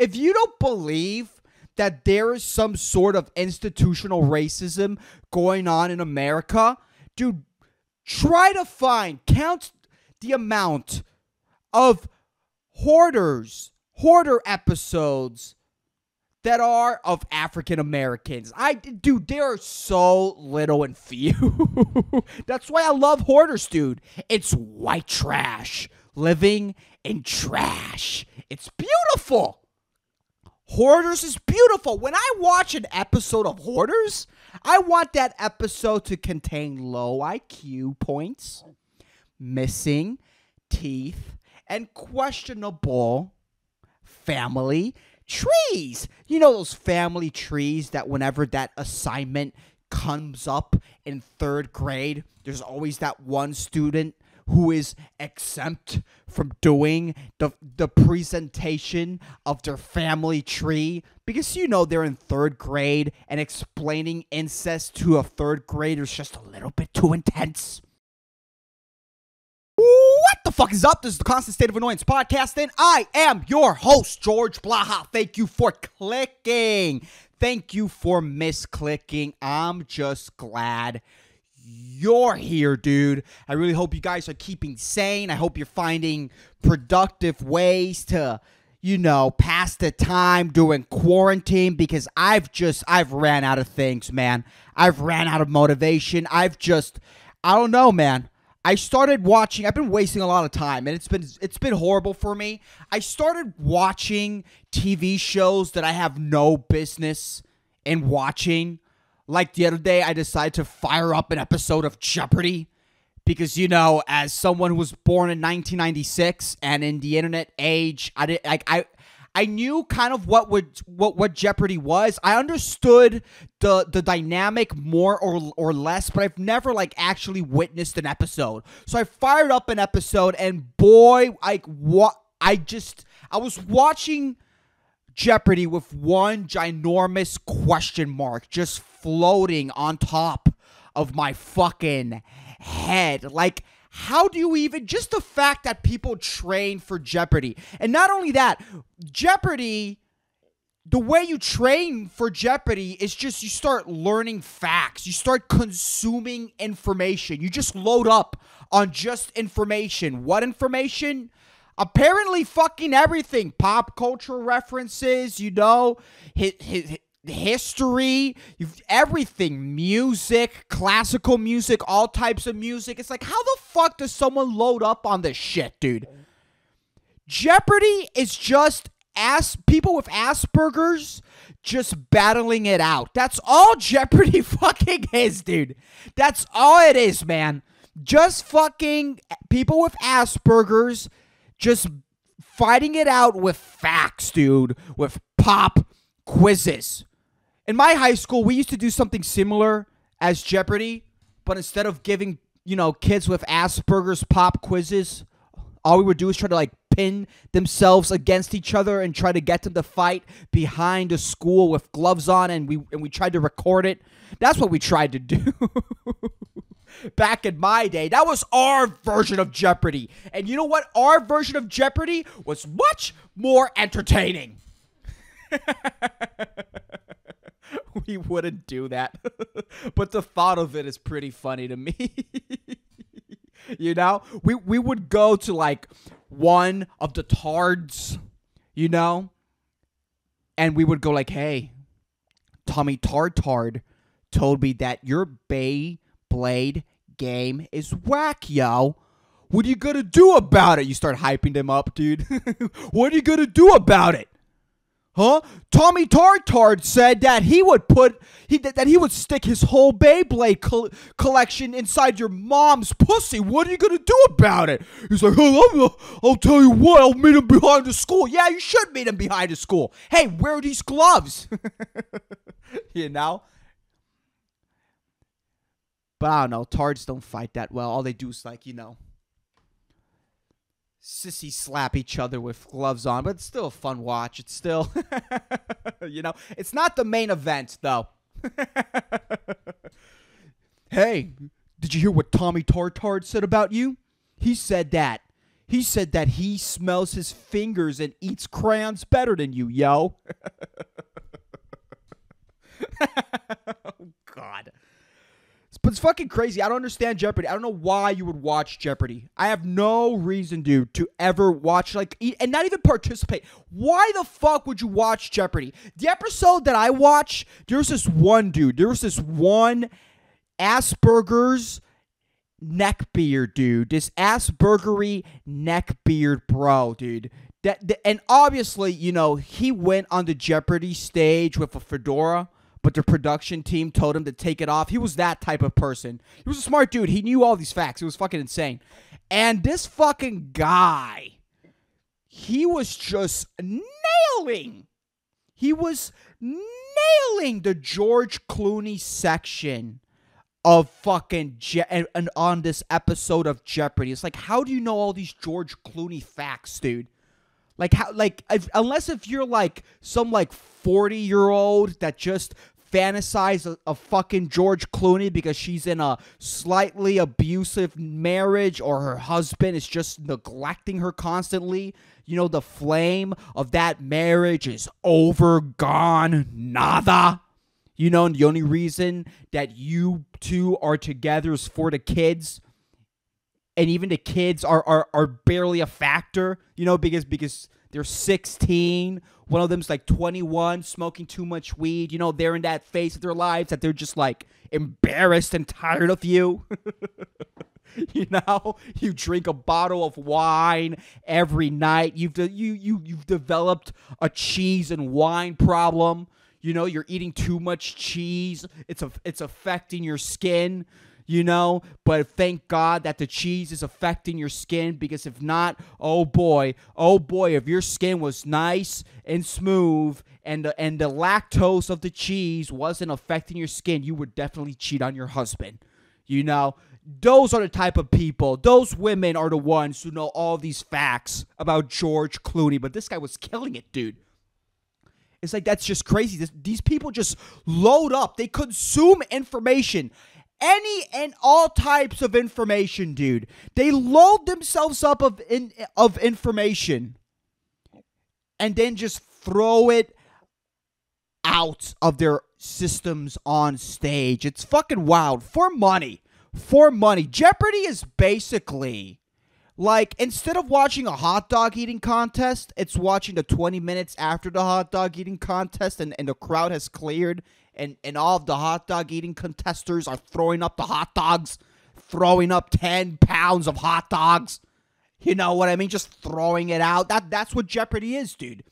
if you don't believe that there is some sort of institutional racism going on in America, dude, try to find, count the amount of hoarders, hoarder episodes that are of African Americans. I dude, there are so little and few. That's why I love hoarders, dude. It's white trash living in trash. It's beautiful. Hoarders is beautiful. When I watch an episode of Hoarders, I want that episode to contain low IQ points, missing teeth, and questionable family trees. You know those family trees that whenever that assignment comes up in third grade, there's always that one student who is exempt from doing the the presentation of their family tree because you know they're in third grade and explaining incest to a third grader is just a little bit too intense. What the fuck is up? This is the Constant State of Annoyance podcast, and I am your host, George Blaha. Thank you for clicking. Thank you for misclicking. I'm just glad you're here, dude. I really hope you guys are keeping sane. I hope you're finding productive ways to, you know, pass the time during quarantine because I've just, I've ran out of things, man. I've ran out of motivation. I've just, I don't know, man. I started watching. I've been wasting a lot of time, and it's been it's been horrible for me. I started watching TV shows that I have no business in watching like the other day, I decided to fire up an episode of Jeopardy because you know, as someone who was born in 1996 and in the internet age, I did like I. I knew kind of what would what what Jeopardy was. I understood the the dynamic more or or less, but I've never like actually witnessed an episode. So I fired up an episode, and boy, like what I just I was watching Jeopardy with one ginormous question mark just floating on top of my fucking head. Like, how do you even just the fact that people train for Jeopardy? And not only that, Jeopardy the way you train for Jeopardy is just you start learning facts. You start consuming information. You just load up on just information. What information? Apparently, fucking everything. Pop culture references, you know, hit, hit, history, everything, music, classical music, all types of music. It's like, how the fuck does someone load up on this shit, dude? Jeopardy is just ass people with Asperger's just battling it out. That's all Jeopardy fucking is, dude. That's all it is, man. Just fucking people with Asperger's just fighting it out with facts, dude, with pop quizzes. In my high school, we used to do something similar as Jeopardy, but instead of giving, you know, kids with Asperger's pop quizzes, all we would do is try to like pin themselves against each other and try to get them to fight behind a school with gloves on and we and we tried to record it. That's what we tried to do. Back in my day, that was our version of Jeopardy. And you know what? Our version of Jeopardy was much more entertaining. we wouldn't do that. but the thought of it is pretty funny to me. you know? We we would go to like one of the tards, you know? And we would go like, "Hey, Tommy Tartard told me that your Beyblade game is whack, yo." What are you gonna do about it? You start hyping them up, dude. what are you gonna do about it? Huh? Tommy Tartard said that he would put he that he would stick his whole Beyblade col- collection inside your mom's pussy. What are you gonna do about it? He's like, oh, i will tell you what. I'll meet him behind the school. Yeah, you should meet him behind the school. Hey, where are these gloves? you know. But I don't know. Tards don't fight that well. All they do is like you know sissy slap each other with gloves on, but it's still a fun watch. It's still, you know, it's not the main event though. hey, did you hear what Tommy Tartard said about you? He said that He said that he smells his fingers and eats crayons better than you, yo. oh God. But it's fucking crazy. I don't understand Jeopardy. I don't know why you would watch Jeopardy. I have no reason, dude, to ever watch like and not even participate. Why the fuck would you watch Jeopardy? The episode that I watched, there's this one dude. There was this one Asperger's neckbeard, dude. This Aspergery neckbeard bro, dude. That, that and obviously, you know, he went on the Jeopardy stage with a fedora but the production team told him to take it off. He was that type of person. He was a smart dude. He knew all these facts. It was fucking insane. And this fucking guy, he was just nailing. He was nailing the George Clooney section of fucking Je- and, on this episode of Jeopardy. It's like, how do you know all these George Clooney facts, dude? Like how like if, unless if you're like some like 40 year old that just fantasize a, fucking George Clooney because she's in a slightly abusive marriage or her husband is just neglecting her constantly. You know, the flame of that marriage is over, gone, nada. You know, and the only reason that you two are together is for the kids. And even the kids are, are, are barely a factor, you know, because because they're 16. One of them's like 21, smoking too much weed. You know, they're in that phase of their lives that they're just like embarrassed and tired of you. you know, you drink a bottle of wine every night. You've de- you you you've developed a cheese and wine problem. You know, you're eating too much cheese. It's a, it's affecting your skin you know? But thank God that the cheese is affecting your skin because if not, oh boy, oh boy, if your skin was nice and smooth and the, and the lactose of the cheese wasn't affecting your skin, you would definitely cheat on your husband. You know? Those are the type of people, those women are the ones who know all these facts about George Clooney. But this guy was killing it, dude. It's like that's just crazy. This, these people just load up. They consume information any and all types of information, dude. They load themselves up of in, of information and then just throw it out of their systems on stage. It's fucking wild for money. For money. Jeopardy is basically like instead of watching a hot dog eating contest, it's watching the 20 minutes after the hot dog eating contest and, and the crowd has cleared and, and all of the hot dog eating contesters are throwing up the hot dogs, throwing up 10 pounds of hot dogs. You know what I mean? Just throwing it out. That that's what Jeopardy is, dude.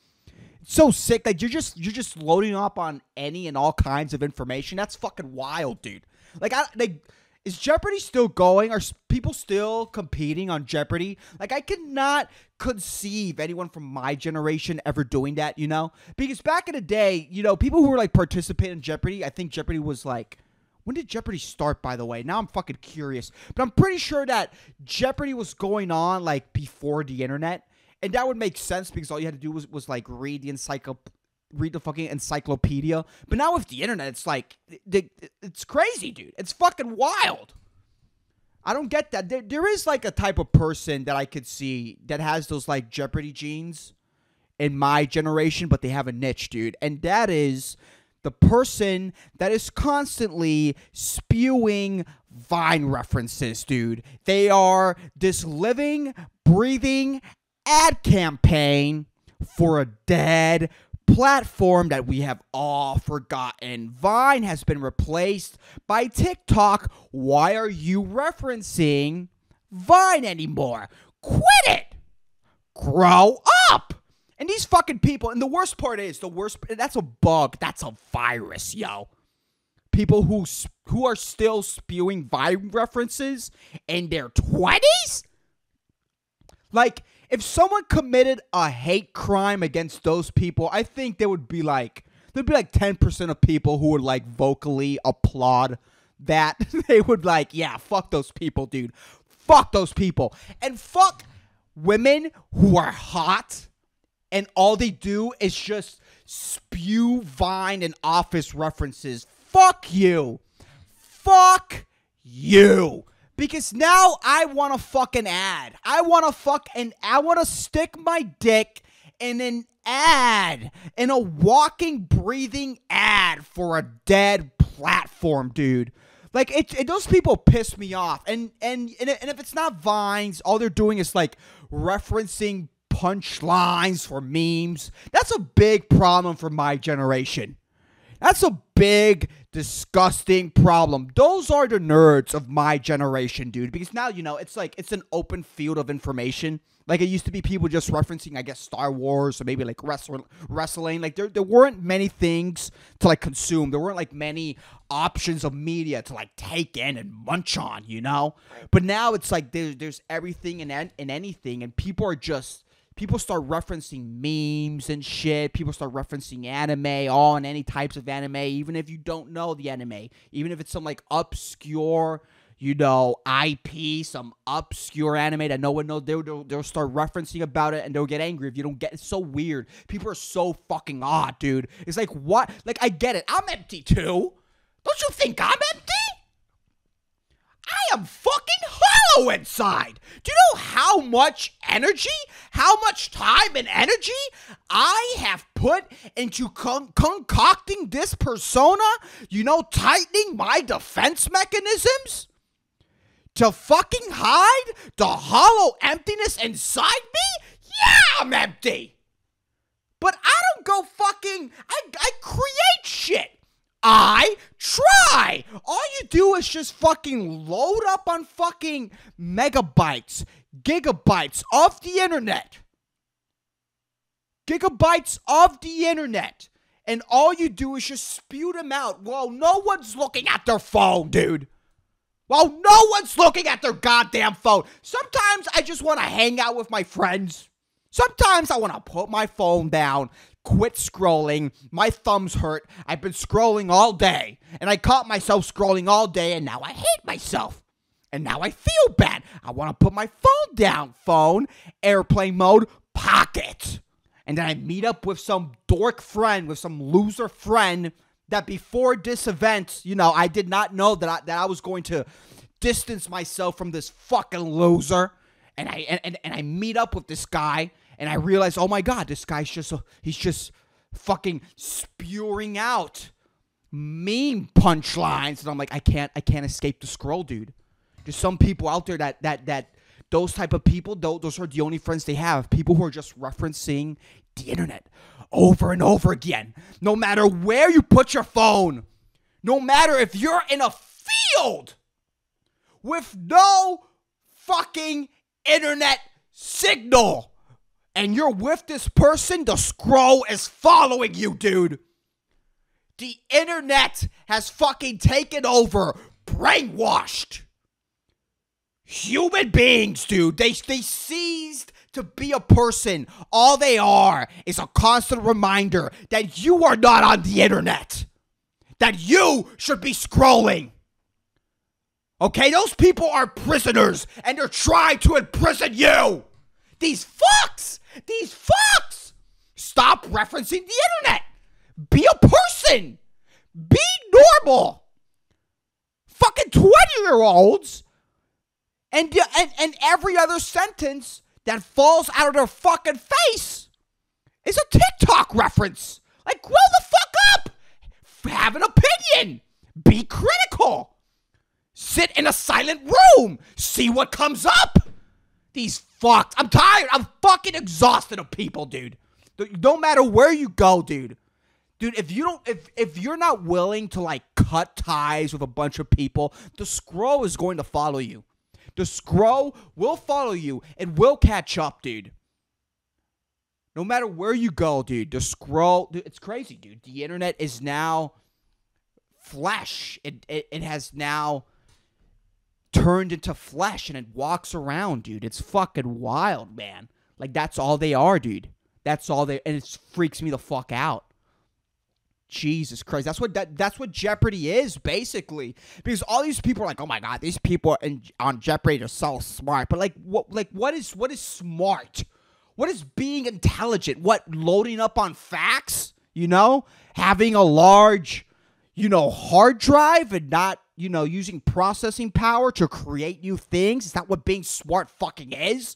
It's so sick. Like you're just you're just loading up on any and all kinds of information. That's fucking wild, dude. Like I like is Jeopardy still going? Are people still competing on Jeopardy? Like, I cannot conceive anyone from my generation ever doing that, you know? Because back in the day, you know, people who were like participating in Jeopardy, I think Jeopardy was like. When did Jeopardy start, by the way? Now I'm fucking curious. But I'm pretty sure that Jeopardy was going on like before the internet. And that would make sense because all you had to do was, was like read the encyclopedia read the fucking encyclopedia. But now with the internet, it's like it's crazy, dude. It's fucking wild. I don't get that. There, there is like a type of person that I could see that has those like Jeopardy genes in my generation, but they have a niche, dude. And that is the person that is constantly spewing Vine references, dude. They are this living, breathing ad campaign for a dead platform that we have all forgotten. Vine has been replaced by TikTok. Why are you referencing Vine anymore? Quit it! Grow up! And these fucking people, and the worst part is, the worst, that's a bug, that's a virus, yo. People who who are still spewing Vine references in their 20s? Like, if someone committed a hate crime against those people, I think there would be like there'd be like 10% of people who would like vocally applaud that. they would like, yeah, fuck those people, dude. Fuck those people. And fuck women who are hot and all they do is just spew Vine and Office references. Fuck you. Fuck you Because now I want to fucking ad. I want to fuck and I want to stick my dick in an ad, in a walking, breathing ad for a dead platform, dude. Like it, it, those people piss me off, and and and if it's not vines, all they're doing is like referencing punchlines for memes. That's a big problem for my generation. That's a big, disgusting problem. Those are the nerds of my generation, dude. Because now, you know, it's like it's an open field of information. Like it used to be people just referencing, I guess, Star Wars or maybe like wrestle- wrestling. Like there, there weren't many things to like consume. There weren't like many options of media to like take in and munch on, you know? But now it's like there's there's everything and, and anything, and people are just people start referencing memes and shit. People start referencing anime, all and any types of anime, even if you don't know the anime, even if it's some like obscure, you know, IP, some obscure anime that no one knows. They'll, they'll, they'll start referencing about it and they'll get angry if you don't get. It's so weird. People are so fucking odd, dude. It's like what? Like I get it. I'm empty too. Don't you think I'm empty? I am fucking hollow inside. Do you know how much energy, how much time and energy I have put into con- concocting this persona? You know, tightening my defense mechanisms? To fucking hide the hollow emptiness inside me? Yeah, I'm empty. But I don't go fucking. I, I create shit. I try. All you do is just fucking load up on fucking megabytes, gigabytes of the internet. Gigabytes of the internet. And all you do is just spew them out while no one's looking at their phone, dude. While no one's looking at their goddamn phone. Sometimes I just want to hang out with my friends. Sometimes I want to put my phone down, quit scrolling. My thumbs hurt. I've been scrolling all day, and I caught myself scrolling all day, and now I hate myself. And now I feel bad. I want to put my phone down. Phone, airplane mode, pocket. And then I meet up with some dork friend, with some loser friend that before this event, you know, I did not know that I, that I was going to distance myself from this fucking loser. And I and, and, and I meet up with this guy and I realized, oh my god, this guy's just he's just fucking spewing out meme punchlines, and I'm like, I can't, I can't escape the scroll, dude. There's some people out there that that that those type of people, those are the only friends they have. People who are just referencing the internet over and over again. No matter where you put your phone, no matter if you're in a field with no fucking internet signal and you're with this person, the scroll is following you, dude. The internet has fucking taken over, brainwashed. Human beings, dude. They they seized to be a person. All they are is a constant reminder that you are not on the internet. That you should be scrolling. Okay, those people are prisoners and they're trying to imprison you. These fucks! These fucks! Stop referencing the internet. Be a person. Be normal. Fucking 20 year olds and, and, and every other sentence that falls out of their fucking face is a TikTok reference. Like, grow the fuck up. Have an opinion. Be critical. Sit in a silent room. See what comes up. These fucked. I'm tired. I'm fucking exhausted of people, dude. No matter where you go, dude. Dude, if you don't if if you're not willing to like cut ties with a bunch of people, the scroll is going to follow you. The scroll will follow you and will catch up, dude. No matter where you go, dude, the scroll, dude, it's crazy, dude. The internet is now flesh. It, it, it has now turned into flesh and it walks around, dude. It's fucking wild, man. Like that's all they are, dude. That's all they and it freaks me the fuck out. Jesus Christ, that's what that, that's what Jeopardy is basically. Because all these people are like, oh my god, these people in, on Jeopardy are so smart. But like, what like what is what is smart? What is being intelligent? What loading up on facts? You know, having a large, you know, hard drive and not you know, using processing power to create new things? Is that what being smart fucking is?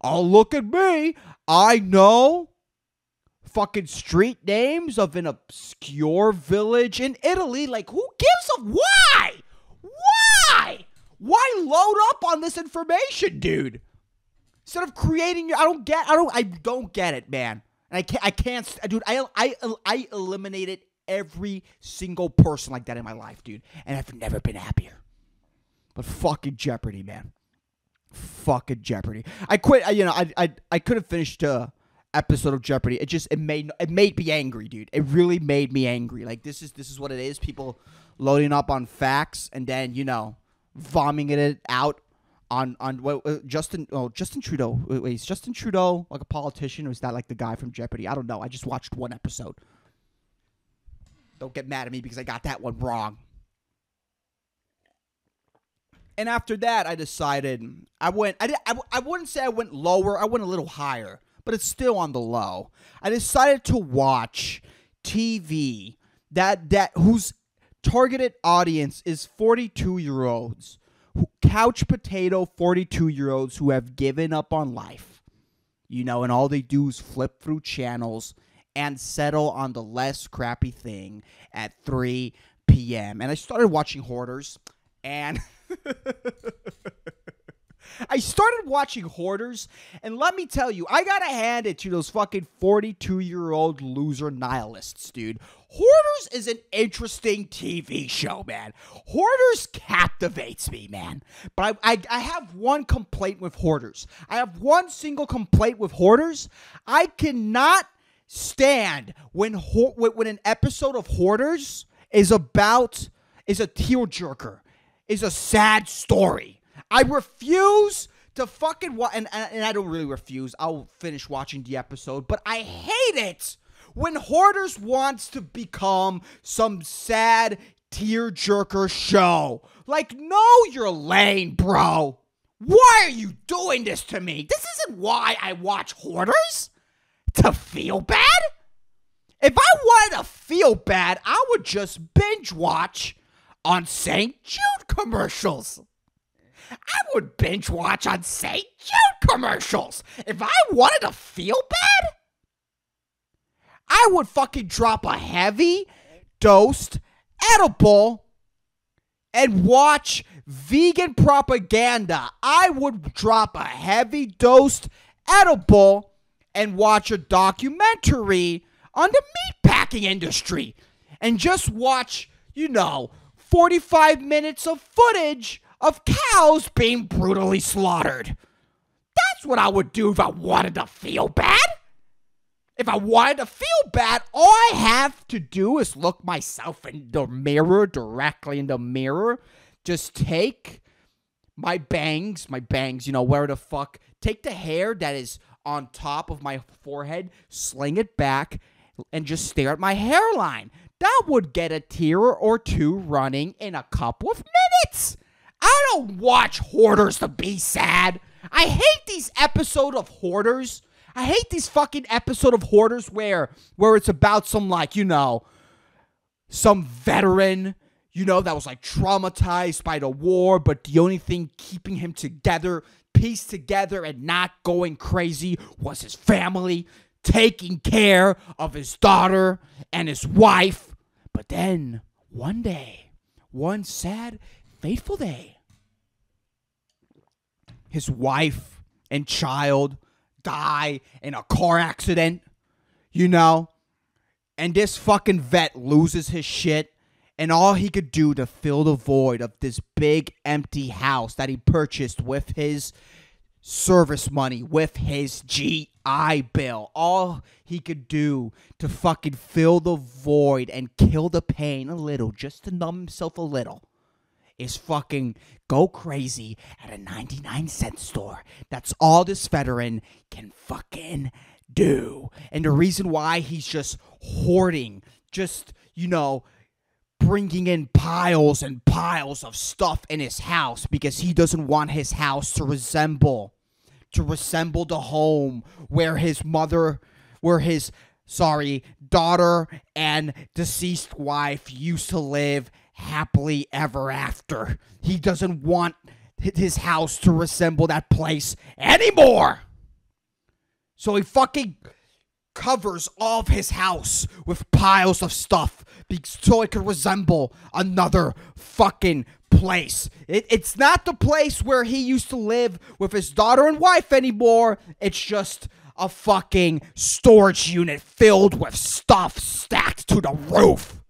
Oh, look at me. I know fucking street names of an obscure village in Italy. Like, who gives a why? Why? Why load up on this information, dude? Instead of creating your, I don't get, I don't, I don't get it, man. And I can't, I can't, dude. I, I, I eliminated every single person like that in my life, dude, and I've never been happier. But fucking Jeopardy, man. Fucking Jeopardy. I quit. You know, I, I, I could have finished a episode of Jeopardy. It just, it made, it made me angry, dude. It really made me angry. Like this is, this is what it is. People loading up on facts and then you know vomiting it out on on what uh, Justin oh Justin Trudeau wait, wait is Justin Trudeau like a politician or is that like the guy from Jeopardy? I don't know. I just watched one episode. Don't get mad at me because I got that one wrong. And after that, I decided I went. I, did, I, I wouldn't say I went lower. I went a little higher, but it's still on the low. I decided to watch TV that that whose targeted audience is 42 year olds couch potato 42 year olds who have given up on life, you know, and all they do is flip through channels and settle on the less crappy thing at 3 p.m. And I started watching Hoarders, and I started watching Hoarders, and let me tell you, I gotta hand it to those fucking 42 year old loser nihilists, dude. Hoarders is an interesting TV show, man. Hoarders captivates me, man. But I, I, I, have one complaint with Hoarders. I have one single complaint with Hoarders. I cannot stand when when an episode of Hoarders is about is a tearjerker, is a sad story. I refuse to fucking watch, and, and I don't really refuse. I'll finish watching the episode, but I hate it when Hoarders wants to become some sad tearjerker show. Like, know your lane, bro. Why are you doing this to me? This isn't why I watch Hoarders. To feel bad? If I wanted to feel bad, I would just binge watch on St. Jude commercials. I would binge watch on St. Jude commercials if I wanted to feel bad. I would fucking drop a heavy dosed edible and watch vegan propaganda. I would drop a heavy dosed edible and watch a documentary on the meatpacking industry and just watch, you know, 45 minutes of footage of cows being brutally slaughtered. That's what I would do if I wanted to feel bad. If I wanted to feel bad, all I have to do is look myself in the mirror, directly in the mirror. Just take my bangs, my bangs, you know, where the fuck, take the hair that is on top of my forehead, sling it back, and just stare at my hairline. That would get a tear or two running in a couple of minutes. I don't watch Hoarders to be sad. I hate these episode of Hoarders. I hate these fucking episode of Hoarders where where it's about some like, you know, some veteran, you know, that was like traumatized by the war, but the only thing keeping him together, pieced together and not going crazy was his family, taking care of his daughter and his wife. But then one day, one sad fateful day. His wife and child die in a car accident, you know? And this fucking vet loses his shit, and all he could do to fill the void of this big empty house that he purchased with his service money, with his GI Bill, all he could do to fucking fill the void and kill the pain a little, just to numb himself a little is fucking go crazy at a 99 cent store. That's all this veteran can fucking do. And the reason why he's just hoarding, just, you know, bringing in piles and piles of stuff in his house because he doesn't want his house to resemble to resemble the home where his mother where his sorry daughter and deceased wife used to live happily ever after. He doesn't want his house to resemble that place anymore. So he fucking covers all of his house with piles of stuff so it could resemble another fucking place. It, it's not the place where he used to live with his daughter and wife anymore. It's just a fucking storage unit filled with stuff stacked to the roof.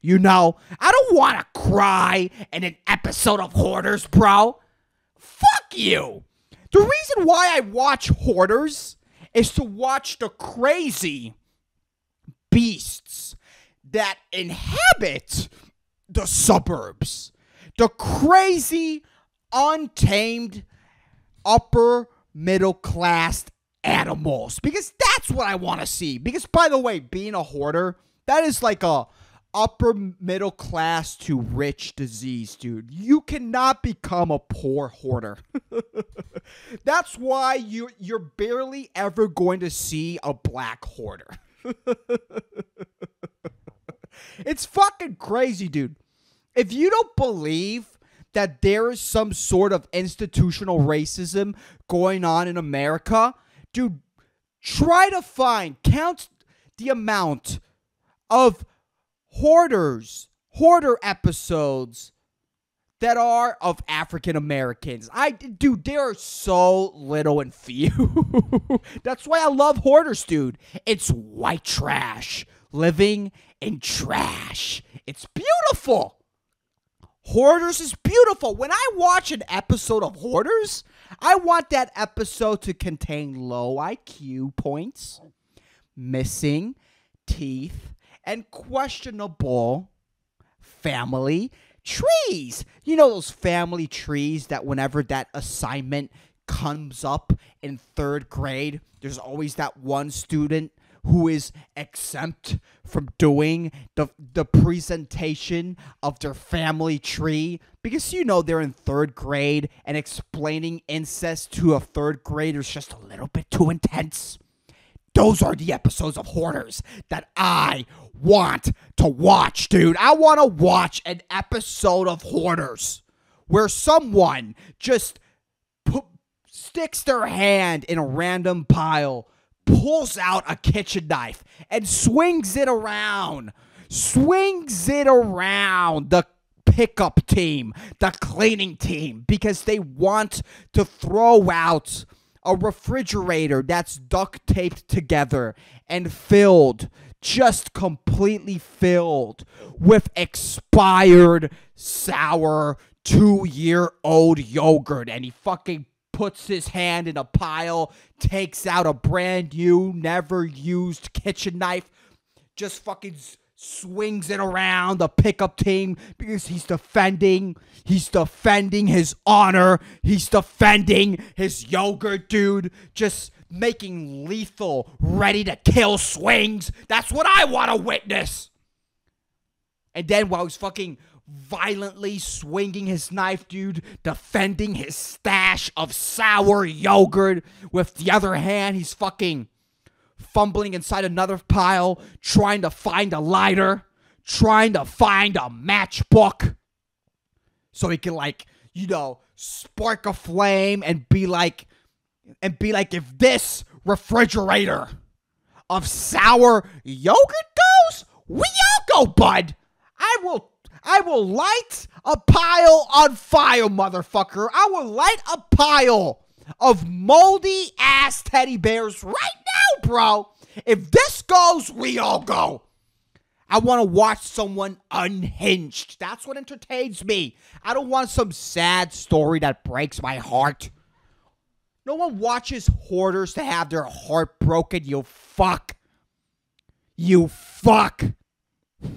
You know, I don't want to cry in an episode of Hoarders, bro. Fuck you. The reason why I watch Hoarders is to watch the crazy beasts that inhabit the suburbs. The crazy, untamed, upper middle class animals. Because that's what I want to see. Because, by the way, being a hoarder, that is like a upper middle class to rich disease, dude. You cannot become a poor hoarder. That's why you you're barely ever going to see a black hoarder. it's fucking crazy, dude. If you don't believe that there is some sort of institutional racism going on in America, dude, try to find count the amount of hoarders, hoarder episodes that are of African Americans. I dude, there are so little and few. That's why I love hoarders, dude. It's white trash living in trash. It's beautiful. Hoarders is beautiful. When I watch an episode of Hoarders, I want that episode to contain low IQ points, missing teeth, and questionable family trees. You know those family trees that whenever that assignment comes up in third grade, there's always that one student who is exempt from doing the the presentation of their family tree because you know they're in third grade and explaining incest to a third grader is just a little bit too intense. Those are the episodes of Hoarders that I want to watch, dude. I want to watch an episode of Hoarders where someone just put, sticks their hand in a random pile, pulls out a kitchen knife, and swings it around. Swings it around the pickup team, the cleaning team, because they want to throw out a refrigerator that's duct taped together and filled just completely filled with expired sour two year old yogurt. And he fucking puts his hand in a pile, takes out a brand new, never used kitchen knife, just fucking swings it around the pickup team because he's defending he's defending his honor he's defending his yogurt dude just making lethal, ready to kill swings. That's what I want to witness. And then while he's fucking violently swinging his knife, dude, defending his stash of sour yogurt, with the other hand, he's fucking fumbling inside another pile, trying to find a lighter, trying to find a matchbook so he can, like, you know, spark a flame and be like, and be like, if this refrigerator of sour yogurt goes, we all go, bud. I will I will light a pile on fire, motherfucker. I will light a pile of moldy ass teddy bears right now, bro. If this goes, we all go. I want to watch someone unhinged. That's what entertains me. I don't want some sad story that breaks my heart. No one watches hoarders to have their heart broken, you fuck. You fuck.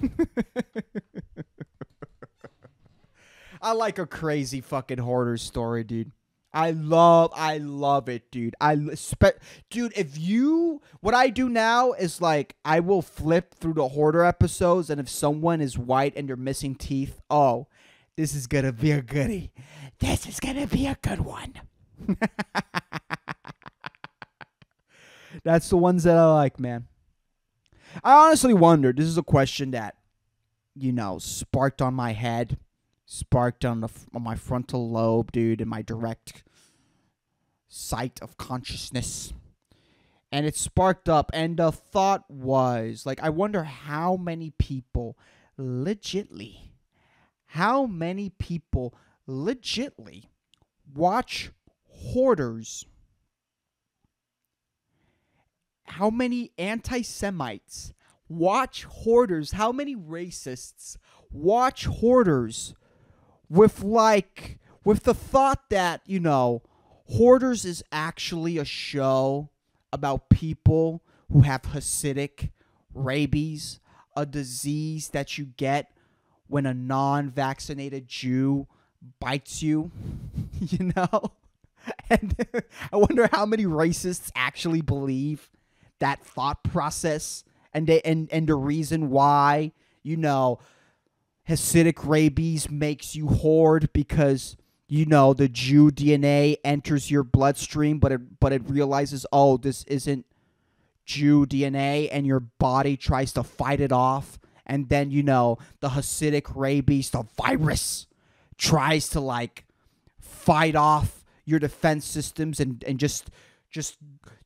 I like a crazy fucking hoarder story, dude. I love, I love it, dude. I spe- dude. If you, what I do now is like I will flip through the hoarder episodes, and if someone is white and they're missing teeth, oh, this is gonna be a goodie. This is gonna be a good one. That's the ones that I like, man. I honestly wonder. This is a question that you know, sparked on my head, sparked on the on my frontal lobe, dude, in my direct sight of consciousness. And it sparked up, and the thought was like, I wonder how many people legitly, how many people legitly watch hoarders. How many anti Semites watch hoarders? How many racists watch hoarders with like with the thought that, you know, Hoarders is actually a show about people who have Hasidic rabies, a disease that you get when a non vaccinated Jew bites you, you know? And I wonder how many racists actually believe that thought process and they, and and the reason why, you know, Hasidic rabies makes you hoard because you know the Jew DNA enters your bloodstream, but it but it realizes, oh, this isn't Jew DNA, and your body tries to fight it off, and then you know the Hasidic rabies, the virus, tries to like fight off your defense systems and and just just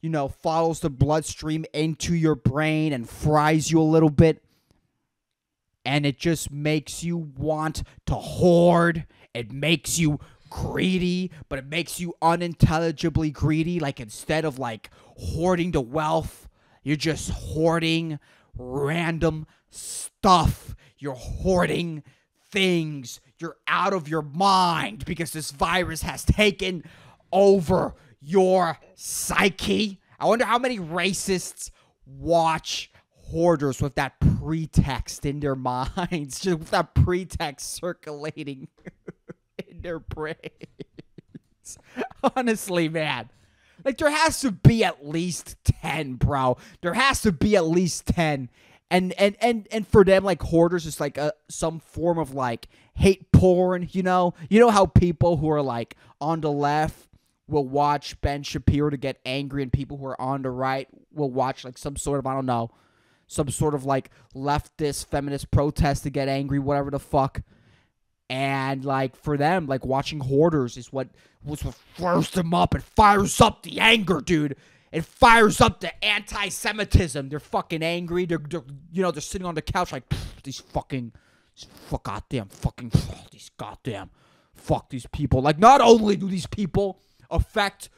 you know follows the bloodstream into your brain and fries you a little bit and it just makes you want to hoard it makes you greedy, but it makes you unintelligibly greedy. Like instead of like hoarding the wealth, you're just hoarding random stuff. You're hoarding things. You're out of your mind because this virus has taken over your psyche. I wonder how many racists watch hoarders with that pretext in their minds, just with that pretext circulating in their brains. Honestly, man. Like there has to be at least 10, bro. There has to be at least 10. And and and and for them like hoarders is like a some form of like hate porn, you know? You know how people who are like on the left will watch Ben Shapiro to get angry and people who are on the right will watch like some sort of I don't know, some sort of like leftist feminist protest to get angry, whatever the fuck. And like for them, like watching hoarders is what was what fires them up. It fires up the anger, dude. It fires up the anti-Semitism. They're fucking angry. They're, they're you know they're sitting on the couch like these fucking, these fuck goddamn fucking these goddamn fuck these people. Like not only do these people affect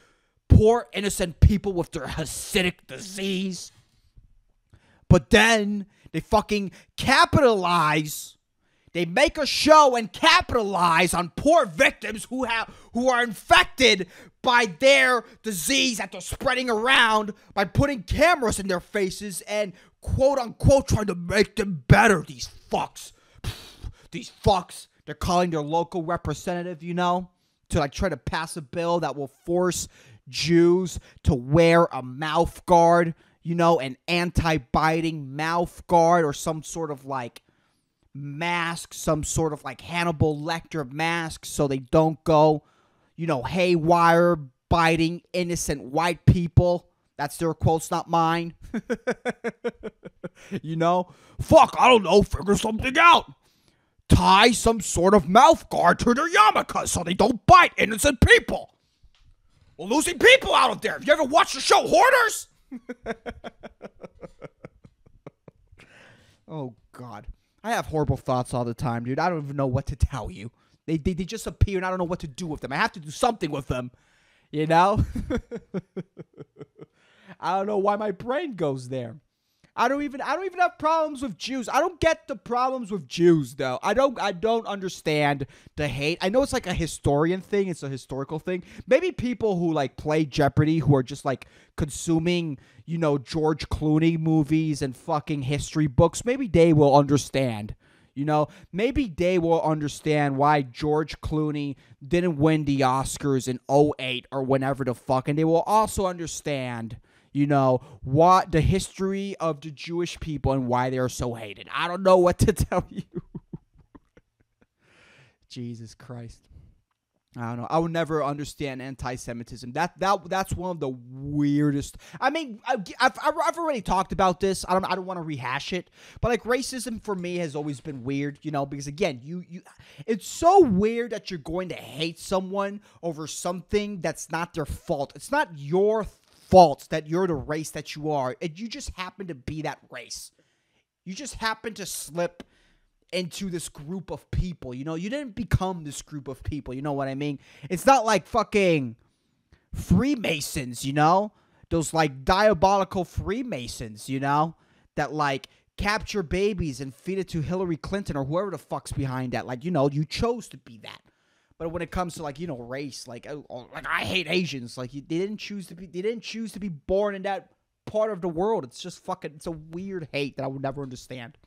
poor innocent people with their Hasidic disease, but then they fucking capitalize. They make a show and capitalize on poor victims who have who are infected by their disease that they're spreading around by putting cameras in their faces and quote unquote trying to make them better. These fucks. These fucks. They're calling their local representative, you know, to like try to pass a bill that will force Jews to wear a mouth guard you know, an anti biting mouth guard or some sort of like mask, some sort of like Hannibal Lecter mask so they don't go, you know, haywire biting innocent white people. That's their quotes, not mine. you know? Fuck, I don't know, figure something out. Tie some sort of mouth guard to their yarmulke so they don't bite innocent people. We're losing people out of there. Have you ever watched the show Hoarders? oh God, I have horrible thoughts all the time, dude. I don't even know what to tell you. They they, they just appear, and I don't know what to do with them. I have to do something with them, you know. I don't know why my brain goes there. I don't even I don't even have problems with Jews. I don't get the problems with Jews though. I don't I don't understand the hate. I know it's like a historian thing, it's a historical thing. Maybe people who like play Jeopardy who are just like consuming, you know, George Clooney movies and fucking history books, maybe they will understand. You know, maybe they will understand why George Clooney didn't win the Oscars in 08 or whenever the fuck and they will also understand you know, what the history of the Jewish people and why they are so hated. I don't know what to tell you. Jesus Christ. I don't know. I will never understand anti-Semitism. That that that's one of the weirdest. I mean, I, have I've already talked about this. I don't I don't want to rehash it, but like racism for me has always been weird. You know, because again, you you, it's so weird that you're going to hate someone over something that's not their fault. It's not your fault that you're the race that you are, and you just happen to be that race. You just happen to slip into this group of people. You know, you didn't become this group of people. You know what I mean? It's not like fucking Freemasons, you know? Those like diabolical Freemasons, you know? That like capture babies and feed it to Hillary Clinton or whoever the fuck's behind that. Like, you know, you chose to be that. But when it comes to like you know race, like oh, oh like I hate Asians. Like they didn't choose to be, they didn't choose to be born in that part of the world. It's just fucking, it's a weird hate that I would never understand.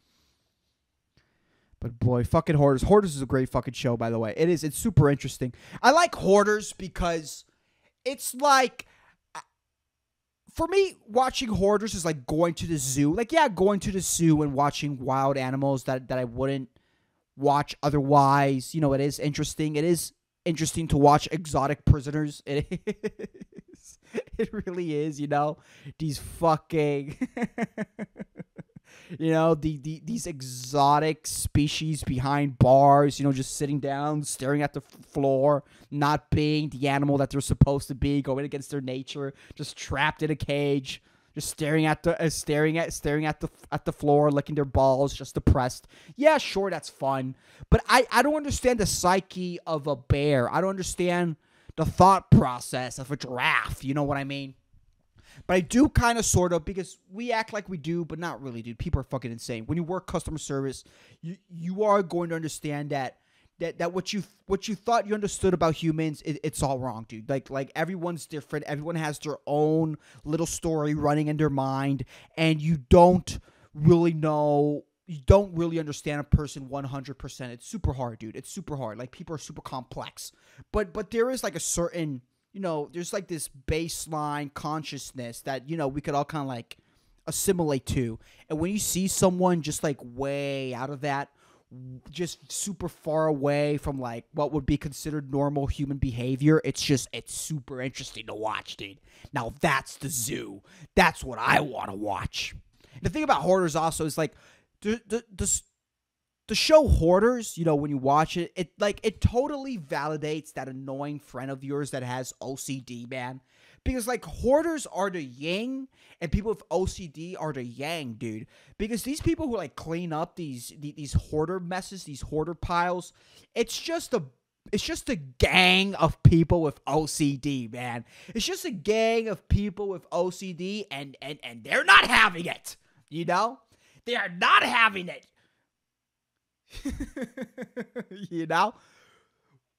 But boy, fucking Hoarders. Hoarders is a great fucking show, by the way. It is. It's super interesting. I like Hoarders because it's like uh, for me, watching hoarders is like going to the zoo. Like, yeah, going to the zoo and watching wild animals that, that I wouldn't watch otherwise. You know, it is interesting. It is interesting to watch exotic prisoners. It is. It really is, you know? These fucking you know the, the these exotic species behind bars you know just sitting down staring at the floor not being the animal that they're supposed to be going against their nature just trapped in a cage just staring at the uh, staring at staring at the at the floor licking their balls just depressed yeah sure that's fun but i i don't understand the psyche of a bear i don't understand the thought process of a giraffe you know what i mean but I do kind of sort of because we act like we do, but not really, dude. People are fucking insane. When you work customer service, you you are going to understand that that that what you what you thought you understood about humans, it, it's all wrong, dude. Like like everyone's different. Everyone has their own little story running in their mind, and you don't really know you don't really understand a person 100% it's super hard dude it's super hard like people are super complex but but there is like a certain you know, there's like this baseline consciousness that, you know, we could all kind of like assimilate to. And when you see someone just like way out of that, just super far away from like what would be considered normal human behavior, it's just, it's super interesting to watch, dude. Now that's the zoo. That's what I want to watch. The thing about hoarders also is like, the, the, the, the show Hoarders, you know, when you watch it, it like it totally validates that annoying friend of yours that has OCD, man. Because like hoarders are the yin and people with OCD are the yang, dude. Because these people who like clean up these these hoarder messes, these hoarder piles, it's just a it's just a gang of people with OCD, man. It's just a gang of people with OCD and and and they're not having it. You know? They are not having it. you know?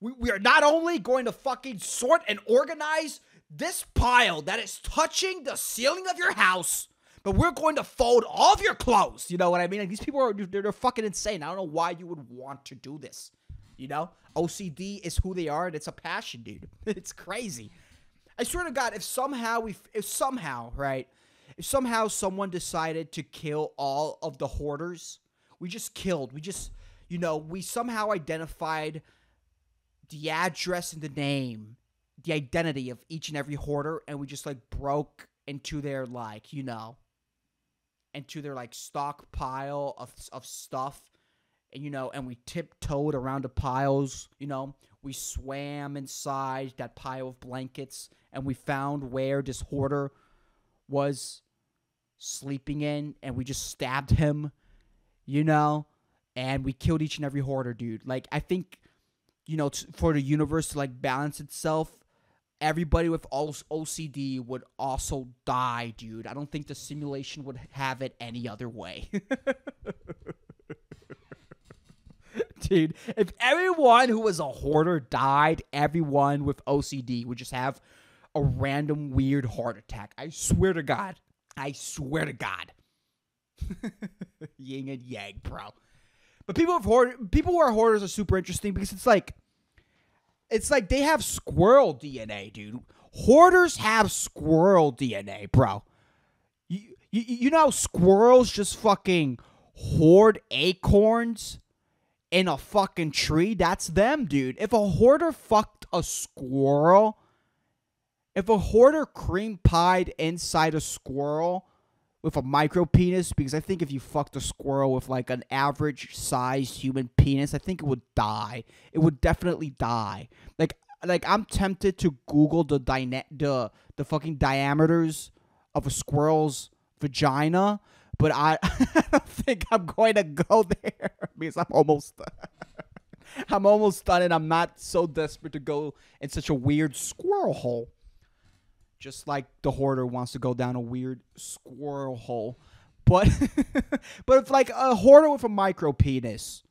We, we are not only going to fucking sort and organize this pile that is touching the ceiling of your house, but we're going to fold all of your clothes. You know what I mean? Like these people are they're, they're fucking insane. I don't know why you would want to do this. You know? OCD is who they are and it's a passion, dude. it's crazy. I swear to God, if somehow we if somehow, right? If somehow someone decided to kill all of the hoarders, we just killed. We just you know, we somehow identified the address and the name, the identity of each and every hoarder, and we just like broke into their like, you know, into their like stockpile of of stuff, and you know, and we tiptoed around the piles, you know, we swam inside that pile of blankets, and we found where this hoarder was sleeping in, and we just stabbed him, you know and we killed each and every hoarder, dude. Like I think, you know, for the universe to like balance itself, everybody with OCD would also die, dude. I don't think the simulation would have it any other way. dude, if everyone who was a hoarder died, everyone with OCD would just have a random weird heart attack. I swear to God. I swear to God. Yin and yang, bro. But people hoard people who are hoarders are super interesting because it's like it's like they have squirrel DNA, dude. Hoarders have squirrel DNA, bro. You, you, you know squirrels just fucking hoard acorns in a fucking tree? That's them, dude. If a hoarder fucked a squirrel, if a hoarder cream pied inside a squirrel with a micro penis, because I think if you fucked a squirrel with like an average sized human penis, I think it would die. It would definitely die. Like like I'm tempted to Google the dyna- the the fucking diameters of a squirrel's vagina, but I, I don't think I'm going to go there because I'm almost I'm almost done and I'm not so desperate to go in such a weird squirrel hole. Just like the hoarder wants to go down a weird squirrel hole. But but if like a hoarder with a micro penis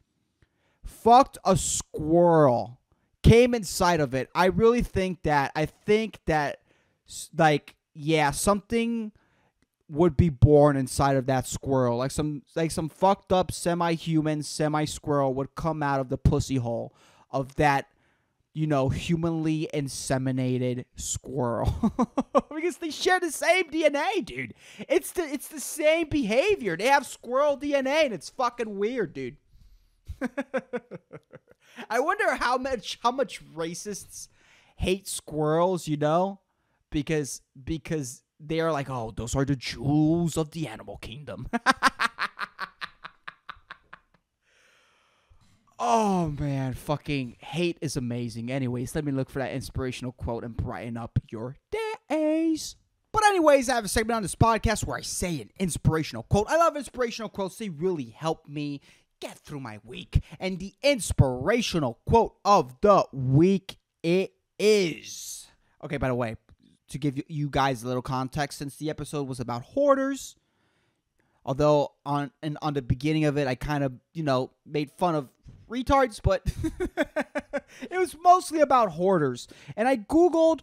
fucked a squirrel, came inside of it, I really think that I think that like yeah, something would be born inside of that squirrel. Like some like some fucked up semi-human, semi-squirrel would come out of the pussy hole of that you know, humanly inseminated squirrel because they share the same DNA, dude. It's the it's the same behavior. They have squirrel DNA, and it's fucking weird, dude. I wonder how much how much racists hate squirrels, you know, because because they are like, oh, those are the jewels of the animal kingdom. Oh man, fucking hate is amazing. Anyways, let me look for that inspirational quote and brighten up your days. But anyways, I have a segment on this podcast where I say an inspirational quote. I love inspirational quotes. They really help me get through my week. And the inspirational quote of the week it is. Okay, by the way, to give you guys a little context, since the episode was about hoarders, although on and on the beginning of it, I kind of you know made fun of retards, but it was mostly about hoarders. And I googled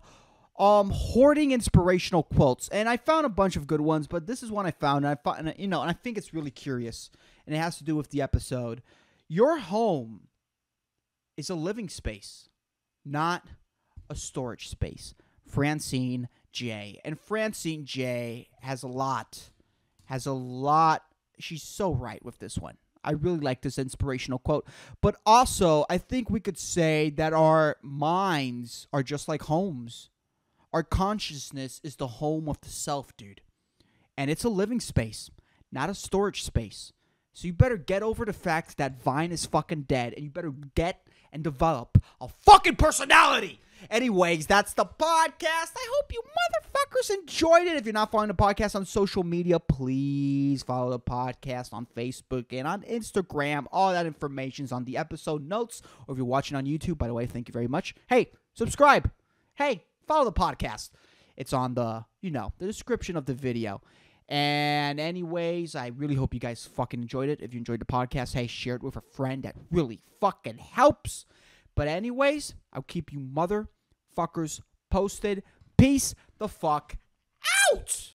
um hoarding inspirational quotes and I found a bunch of good ones, but this is one I found and I found you know, and I think it's really curious and it has to do with the episode. Your home is a living space, not a storage space. Francine Jay. And Francine Jay has a lot has a lot she's so right with this one. I really like this inspirational quote. But also, I think we could say that our minds are just like homes. Our consciousness is the home of the self, dude. And it's a living space, not a storage space. So you better get over the fact that Vine is fucking dead and you better get and develop a fucking personality. Anyways, that's the podcast. I hope you motherfuckers enjoyed it. If you're not following the podcast on social media, please follow the podcast on Facebook and on Instagram. All that information is on the episode notes. Or if you're watching on YouTube, by the way, thank you very much. Hey, subscribe. Hey, follow the podcast. It's on the, you know, the description of the video. And anyways, I really hope you guys fucking enjoyed it. If you enjoyed the podcast, hey, share it with a friend. That really fucking helps. But anyways, I'll keep you motherfuckers posted. Peace the fuck out.